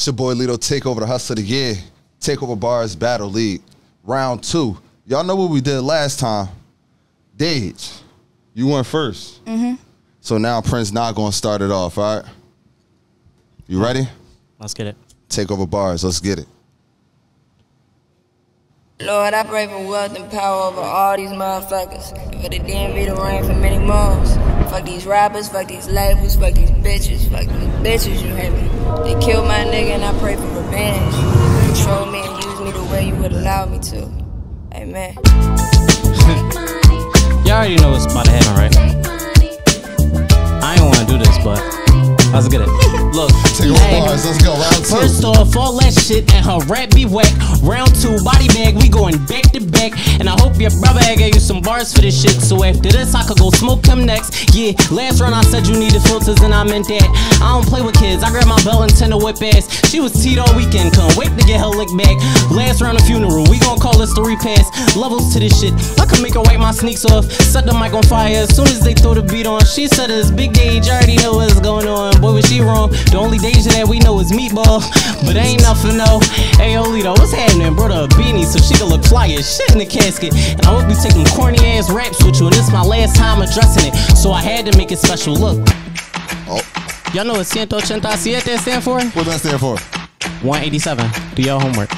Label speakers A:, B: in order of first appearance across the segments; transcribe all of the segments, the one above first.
A: It's your boy Lito, take over the hustle of the year. Take over bars, battle league. Round two. Y'all know what we did last time. Dage, you went 1st Mm-hmm. So now Prince Naz gonna start it off, all right? You ready?
B: Let's get it.
A: Take over bars, let's get it.
C: Lord, I pray for wealth and power over all these motherfuckers. For the DMV to reign for many moons. Fuck these rappers, fuck these labels, fuck these bitches, fuck these bitches, you hear me? They killed my nigga and I pray for revenge. Control me and use me the way you would allow me to. Amen.
B: Y'all already know what's about to happen, right? I ain't wanna do this, but let's get it. Look,
A: Take over
B: hey,
A: bars, let's go. Round two.
B: First off, all that shit and her rap be whack. Round two, body bag, we going back to back. And I hope your brother had gave you some bars for this shit. So after this, I could go smoke him next. Yeah, last round I said you needed filters and I meant that. I don't play with kids, I grab my belt and tend to whip ass. She was teed all weekend, couldn't wait to get her lick back. Last round of funeral, we gon' call this the repass. Levels to this shit, I could make her wipe my sneaks off. Set the mic on fire as soon as they throw the beat on. She said it's big age, I already know what's going on. Boy, was she wrong. The only Deja that we know is meatball, but ain't nothing no. Hey, Olito, what's happening? Brought her a beanie so she can look fly as shit in the casket. And I hope you taking corny ass raps with you, and this my last time addressing it. So I had to make it special. Look,
A: Oh,
B: y'all know what 187 stand for?
A: what does that stand for?
B: 187. Do your homework.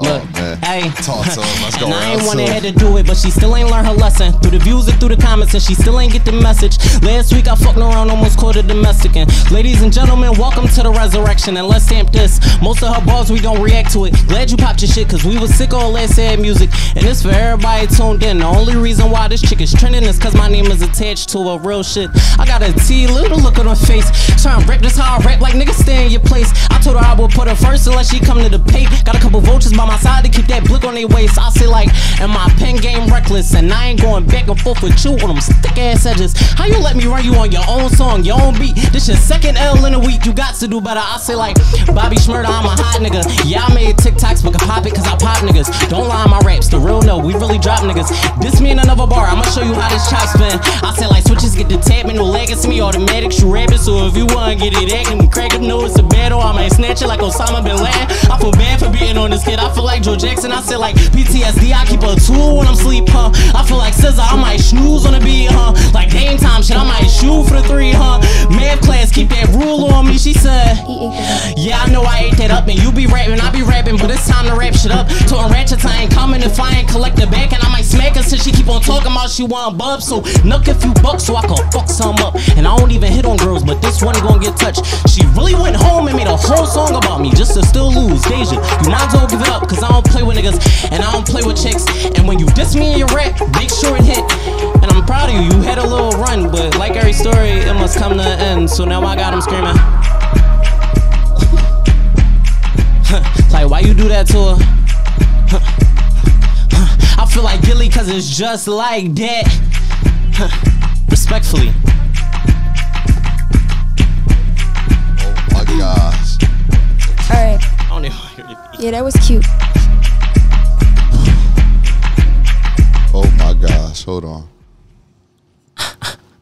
A: Oh,
B: Look,
A: man.
B: hey.
A: Talk to him. Let's go.
B: And I ain't wanna
A: two.
B: to do it, but she still ain't learned her lesson. Through the views and through the comments, and she still ain't get the message. Last week I fucked around, almost caught a domestic. And ladies and gentlemen, welcome to the resurrection. And let's stamp this. Most of her bars, we gon' react to it. Glad you popped your shit, cause we was sick of all last sad music. And this for everybody tuned in. The only reason why this chick is trending is cause my name is attached to a real shit. I got a T, little look on her face. Trying to rap, this how I rap, like niggas stay in your place. I told her I would put her first unless she come to the pay. Got a couple vultures by my side to keep that blick on their waist. I say like, and my pen game reckless, and I ain't going back and forth with you on them thick ass edges. How you let me run you on your own song, your own beat? This your second L in a week, you got to do better. I say like, Bobby Shmurda, I'm a hot nigga. Yeah, Made TikToks, but can pop it cause I pop niggas. Don't lie on my raps, the real no, we really drop niggas. This me in another bar, I'ma show you how this chop spin. I say like switches get the no leg, it's me automatic, shoot rabbit. So if you wanna get it acting, crack up, know it's a battle. I might snatch it like Osama bin Laden. I feel bad for beating on this kid, I feel like Joe Jackson. I said like PTSD, I keep a tool when I'm sleep, huh? I feel like SZA, I might snooze on the beat, huh? Like game time shit, I might shoot for the three, huh? Math class, keep that rule on me, she said. Yeah, I know I ate that up, and you be rapping, I be rapping, but it's time to wrap shit up. Told ratchets, I ain't coming if I ain't collect the back, and I might smack her since she keep on talking about she want bub. So nuck a few bucks so I can fuck some up. And I don't even hit on girls, but this one gon' get touched. She really went home and made a whole song about me just to still lose. Deja, you as well give it up, cause I don't play with niggas and I don't play with chicks. And when you diss me in your rap, make sure it hit. And I'm proud of you, you had a little run, but like every story, it must come to an end. So now I got him screaming. like, why you do that to her? I feel like Gilly cause it's just like that. Respectfully.
A: Oh my gosh.
C: Alright.
B: I don't even hear it.
C: Yeah, that was cute.
A: Oh my gosh. Hold on.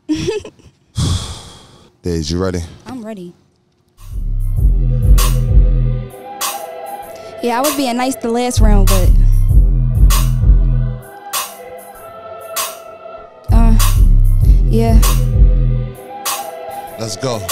A: Dage, you ready?
D: I'm ready. Yeah, I was being nice the last round, but. Uh, yeah.
A: Let's go.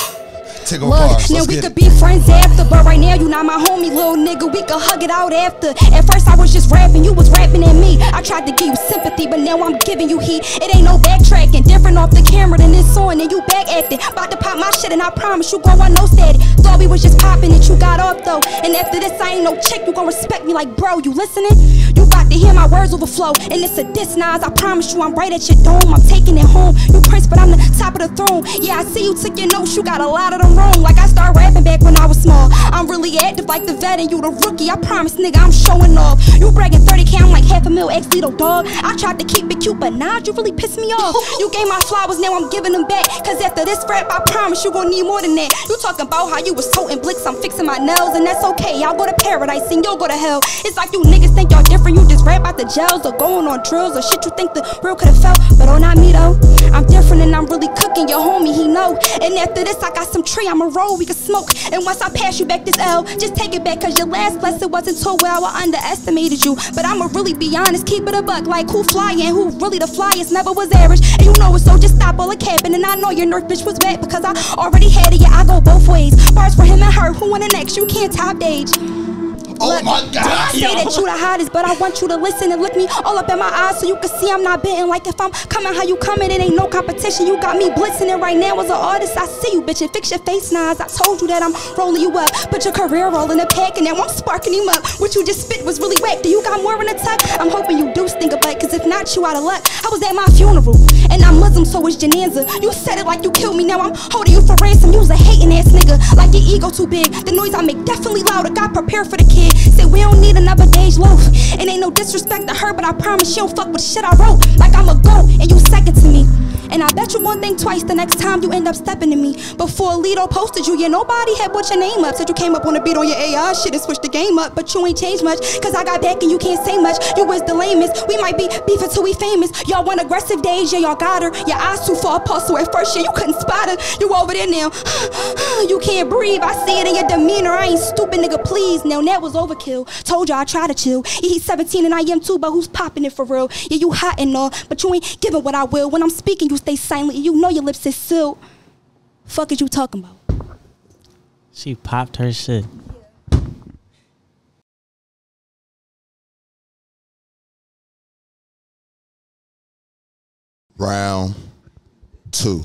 A: Over
D: Look,
A: bars.
D: now we could
A: it.
D: be friends after, but right now you not my homie, little nigga. We could hug it out after. At first I was just rapping, you was rapping at me. I tried to give you sympathy, but now I'm giving you heat. It ain't no backtracking, different off the camera than this on, and you back acting. About to pop my shit, and I promise you gon' want no steady. Thought we was just popping it, you got off though. And after this, I ain't no chick, you gon' respect me like bro. You listening? You about to hear my words overflow, and it's a diss, Naz. I promise you, I'm right at your dome. I'm taking it home. You prince, but I'm the top of the throne. Yeah, I see you took your notes, you got a lot of them wrong. Like I started rapping back when I was small. I'm really active like the vet, and you the rookie. I promise, nigga, I'm showing off. You bragging 30k, I'm like half a mil ex little dog. I tried to keep it cute, but nah, you really pissed me off. You gave my flowers, now I'm giving them back. Cause after this rap, I promise you gon' need more than that. You talking about how you was toting blicks, I'm fixing my nails, and that's okay. I'll go to paradise and you'll go to hell. It's like you niggas think y'all different, you just rap out the gels or going on drills or shit you think the real could've felt. But oh, not me though. I'm different and I'm really cooking. your homie, he know. And after this, I got some tree, I'ma roll, we can smoke. And once I pass you back this L, just take it back, cause your last lesson wasn't too well. I underestimated you. But I'ma really be honest, keep it a buck, like who flying, who really the flyest, never was average. And you know it, so just stop all the capping. And I know your nerf bitch was wet because I already had it, yeah, I go both ways. Bars for him and her, who wanna next? You can't top age.
A: Oh my
D: I
A: God.
D: say that you the hottest, but I want you to listen and look me all up in my eyes so you can see I'm not bitten. Like if I'm coming how you coming, it ain't no competition. You got me blitzing it right now as an artist. I see you, bitch, and fix your face knives. I told you that I'm rolling you up, put your career all in the pack, and now I'm sparking him up. What you just spit was really whack. Do you got more in the tuck? I'm hoping you do stink a butt, cause if not, you out of luck. I was at my funeral, and I'm Muslim, so it's Jananza. You said it like you killed me, now I'm holding you for ransom. You was a hating ass nigga, like your ego too big. The noise I make definitely louder. God prepare for the kid. Said we don't need another day's loaf. And ain't no disrespect to her, but I promise she don't fuck with shit I wrote. Like I'm a I bet you one thing twice the next time you end up stepping to me. Before Lido posted you, yeah, nobody had put your name up. Said you came up on a beat on your AI shit and switched the game up. But you ain't changed much, cause I got back and you can't say much. You was the lamest. We might be beefing till we famous. Y'all want aggressive days, yeah, y'all got her. Your eyes too far apart, so at first, yeah, you couldn't spot her. You over there now. you can't breathe. I see it in your demeanor. I ain't stupid, nigga, please. Now that was overkill. Told y'all I try to chill. He's 17 and I am too, but who's popping it for real? Yeah, you hot and all, but you ain't giving what I will. When I'm speaking, you stay silent. You know your lips is sealed. Fuck is you talking about?
B: She popped her shit.
A: Round two.